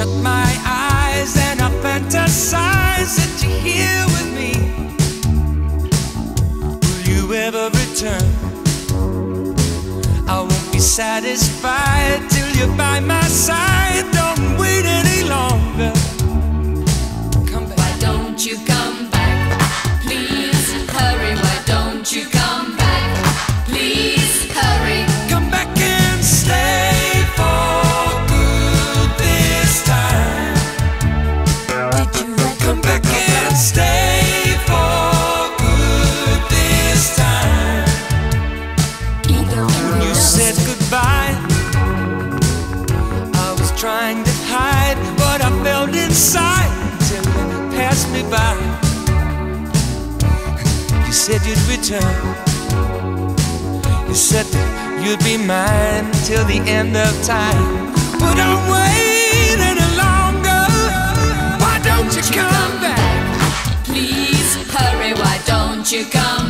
shut my eyes and I fantasize that you're here with me. Will you ever return? I won't be satisfied till you're by my side. said you'd return. You said that you'd be mine till the end of time. But I'm waiting longer. Why don't you come back? Please hurry, why don't you come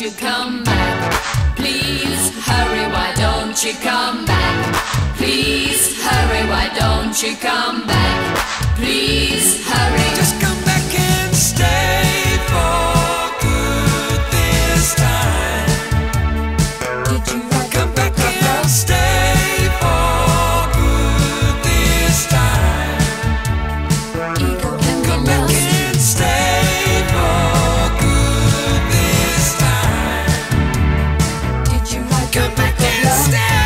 you come back? Please hurry, why don't you come back? Please hurry, why don't you come back? Please hurry. come back downstairs.